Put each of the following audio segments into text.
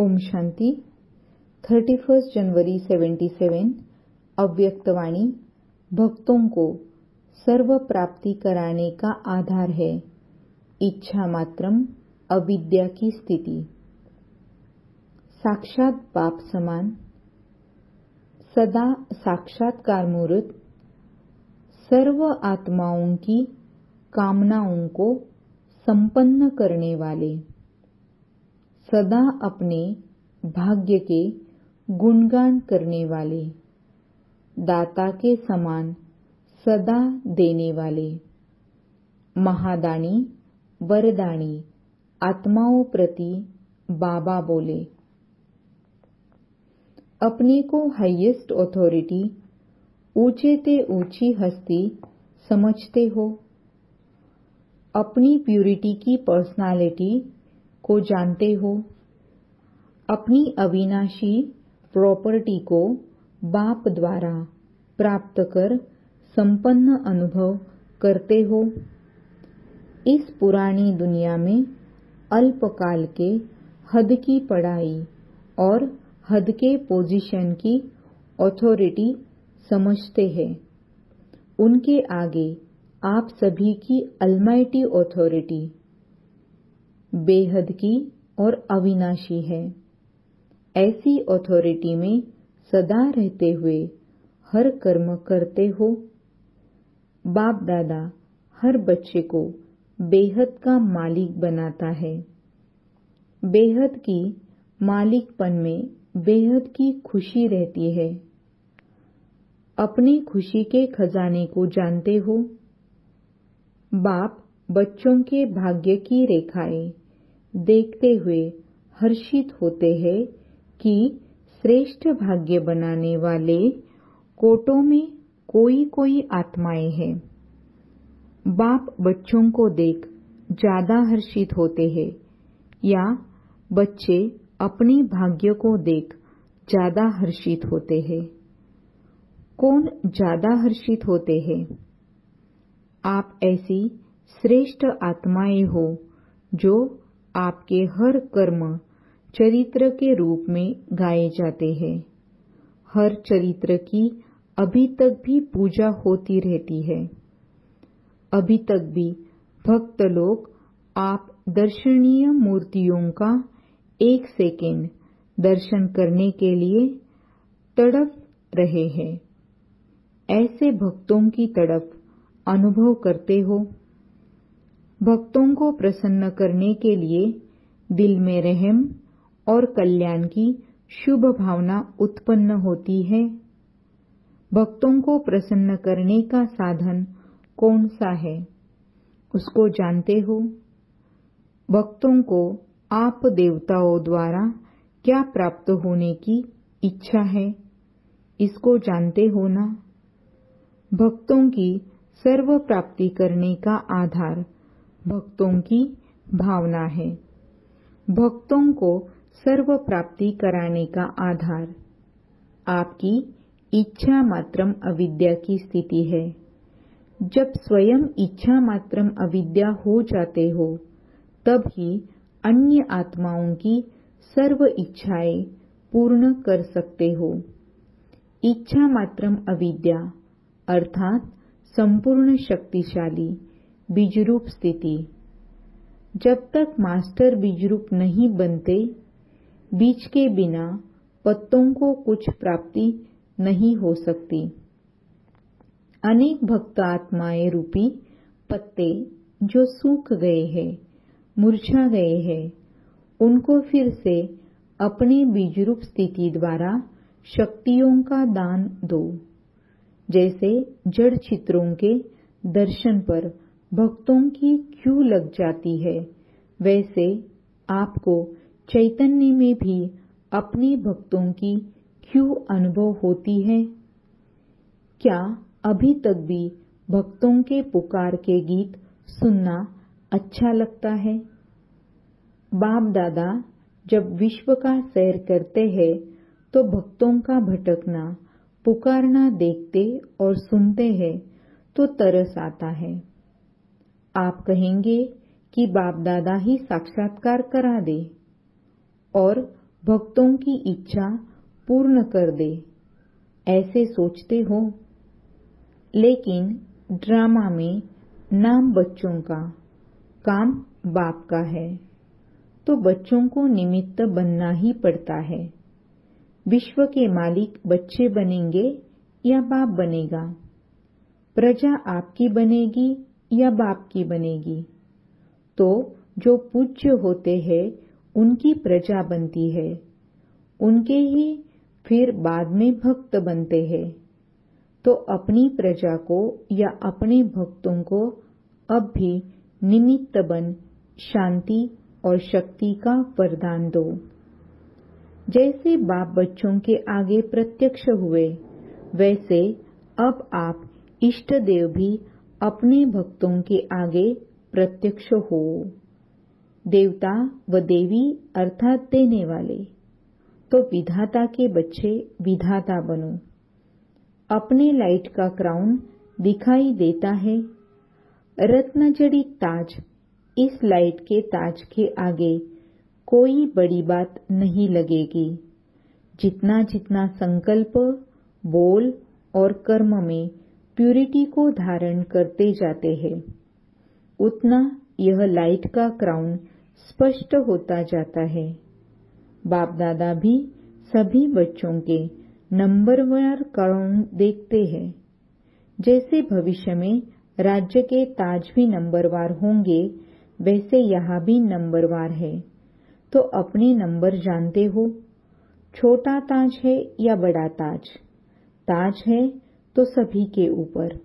ओम शांति। 31 जनवरी 77 अव्यक्तवाणी। भक्तों को सर्व प्राप्ति कराने का आधार है। इच्छा मात्रम, अविद्या की स्थिति। साक्षात बाप समान। सदा साक्षात्कार मूर्त। सर्व आत्माओं की कामनाओं को संपन्न करने वाले। सदा अपने भाग्य के गुणगान करने वाले, दाता के समान सदा देने वाले। महादानी, वरदानी, आत्माओं प्रति बाबा बोले। अपने को हाईएस्ट अथॉरिटी ऊँचे ते ऊँची हस्ती समझते हो। अपनी प्यूरिटी की पर्सनालिटी को जानते हो। अपनी अविनाशी प्रॉपर्टी को बाप द्वारा प्राप्त कर संपन्न अनुभव करते हो। इस पुरानी दुनिया में अल्पकाल के हद की पढ़ाई और हद के पोजीशन की अथॉरिटी समझते हैं। उनके आगे आप सभी की अलमाइटी अथॉरिटी बेहद की और अविनाशी है। ऐसी अथॉरिटी में सदा रहते हुए हर कर्म करते हो। बाप दादा हर बच्चे को बेहद का मालिक बनाता है। बेहद की मालिकपन में बेहद की खुशी रहती है। अपनी खुशी के खजाने को जानते हो। बाप बच्चों के भाग्य की रेखाएँ। देखते हुए हर्षित होते हैं कि श्रेष्ठ भाग्य बनाने वाले कोटों में कोई कोई आत्माएँ हैं। बाप बच्चों को देख ज़्यादा हर्षित होते हैं या बच्चे अपने भाग्य को देख ज़्यादा हर्षित होते हैं। कौन ज़्यादा हर्षित होते हैं? आप ऐसी श्रेष्ठ आत्माएँ हो जो आपके हर कर्म चरित्र के रूप में गाए जाते हैं। हर चरित्र की अभी तक भी पूजा होती रहती है। अभी तक भी भक्त लोग आप दर्शनीय मूर्तियों का एक सेकेंड दर्शन करने के लिए तड़प रहे हैं। ऐसे भक्तों की तड़प अनुभव करते हो भक्तों को प्रसन्न करने के लिए दिल में रहम और कल्याण की शुभ भावना उत्पन्न होती है। भक्तों को प्रसन्न करने का साधन कौन सा है? उसको जानते हो? भक्तों को आप देवताओं द्वारा क्या प्राप्त होने की इच्छा है? इसको जानते हो ना? भक्तों की सर्व प्राप्ति करने का आधार भक्तों की भावना है। भक्तों को सर्व प्राप्ति कराने का आधार। आपकी इच्छा मात्रम अविद्या की स्थिति है। जब स्वयं इच्छा मात्रम अविद्या हो जाते हो, तब ही अन्य आत्माओं की सर्व इच्छाएँ पूर्ण कर सकते हो। इच्छा मात्रम अविद्या अर्थात संपूर्ण शक्तिशाली बीजरूप स्थिति। जब तक मास्टर बीजरूप नहीं बनते, बीज के बिना पत्तों को कुछ प्राप्ति नहीं हो सकती। अनेक भक्त आत्माएँ रूपी पत्ते जो सूख गए हैं, मुरझा गए हैं, उनको फिर से अपने बीजरूप स्थिति द्वारा शक्तियों का दान दो, जैसे जड़ चित्रों के दर्शन पर भक्तों की क्यों लग जाती है? वैसे आपको चैतन्य में भी अपने भक्तों की क्यों अनुभव होती है? क्या अभी तक भी भक्तों के पुकार के गीत सुनना अच्छा लगता है? बाप दादा, जब विश्व का सैर करते हैं तो भक्तों का भटकना, पुकारना देखते और सुनते हैं तो तरस आता है। आप कहेंगे कि बाप दादा ही साक्षात्कार करा दे और भक्तों की इच्छा पूर्ण कर दे, ऐसे सोचते हो। लेकिन ड्रामा में नाम बच्चों का, काम बाप का है। तो बच्चों को निमित्त बनना ही पड़ता है। विश्व के मालिक बच्चे बनेंगे या बाप बनेगा? प्रजा आपकी बनेगी या बाप की बनेगी। तो जो पूज्य होते हैं, उनकी प्रजा बनती है। उनके ही फिर बाद में भक्त बनते हैं। तो अपनी प्रजा को या अपने भक्तों को अब भी निमित्त बन शांति और शक्ति का वरदान दो। जैसे बाप बच्चों के आगे प्रत्यक्ष हुए, वैसे अब आप इष्ट देव भी अपने भक्तों के आगे प्रत्यक्ष हो। देवता व देवी अर्थात देने वाले तो विधाता के बच्चे विधाता बनो। अपने लाइट का क्राउन दिखाई देता है। रत्न जड़ित ताज, इस लाइट के ताज के आगे कोई बड़ी बात नहीं लगेगी। जितना जितना संकल्प, बोल और कर्म में प्यूरिटी को धारण करते जाते हैं। उतना यह लाइट का क्राउन स्पष्ट होता जाता है। बाप दादा भी सभी बच्चों के नंबरवार क्राउन देखते हैं। जैसे भविष्य में राज्य के ताज भी नंबरवार होंगे, वैसे यहाँ भी नंबरवार है। तो अपने नंबर जानते हो? छोटा ताज है या बड़ा ताज? ताज है तो सभी के ऊपर।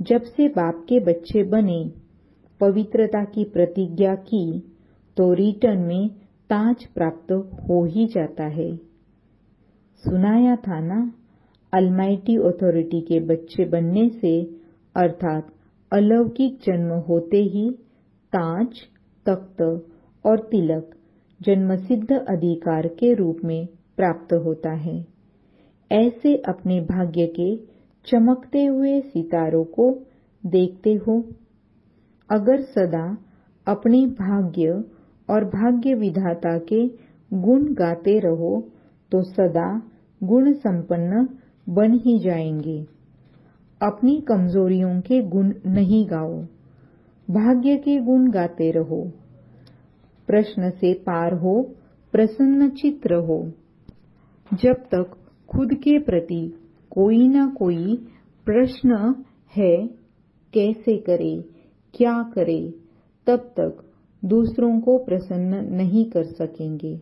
जब से बाप के बच्चे बने, पवित्रता की प्रतिज्ञा की तो रिटर्न में ताज प्राप्त हो ही जाता है। सुनाया था ना? अलमाइटी अथॉरिटी के बच्चे बनने से, अर्थात अलौकिक जन्म होते ही ताज तख्त और तिलक जन्मसिद्ध अधिकार के रूप में प्राप्त होता है। ऐसे अपने भाग्य के चमकते हुए सितारों को देखते हो। अगर सदा अपने भाग्य और भाग्य विधाता के गुण गाते रहो तो सदा गुण संपन्न बन ही जाएँगे। अपनी कमजोरियों के गुण नहीं गाओ, भाग्य के गुण गाते रहो। प्रश्न से पार हो, प्रसन्न चित्र हो जब तक खुद के प्रति कोई ना कोई प्रश्न है, कैसे करे, क्या करे, तब तक दूसरों को प्रसन्न नहीं कर सकेंगे।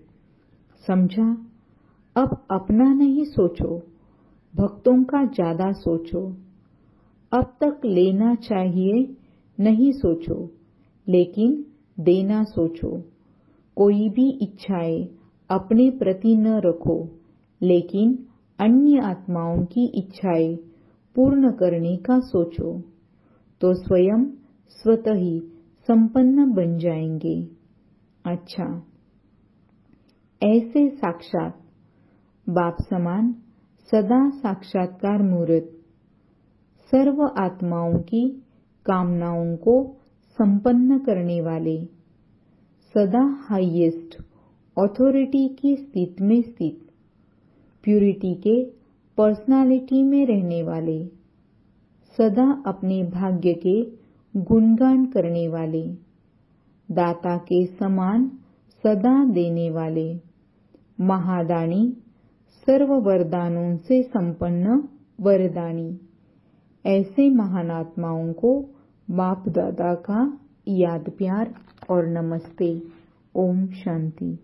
समझा? अब अपना नहीं सोचो, भक्तों का ज़्यादा सोचो। अब तक लेना चाहिए, नहीं सोचो, लेकिन देना सोचो। कोई भी इच्छाएँ अपने प्रति न रखो, लेकिन अन्य आत्माओं की इच्छाएँ पूर्ण करने का सोचो तो स्वयं स्वतः ही संपन्न बन जाएँगे। अच्छा ऐसे साक्षात, बाप समान, सदा साक्षात्कार मूर्त, सर्व आत्माओं की कामनाओं को संपन्न करने वाले, सदा हाईएस्ट अथॉरिटी की स्थिति में स्थित। प्यूरिटी के पर्सनालिटी में रहने वाले, सदा अपने भाग्य के गुणगान करने वाले, दाता के समान सदा देने वाले, महादानी सर्व वरदानों से संपन्न वरदानी, ऐसे महान आत्माओं को बाप दादा का याद प्यार और नमस्ते। ओम शांति।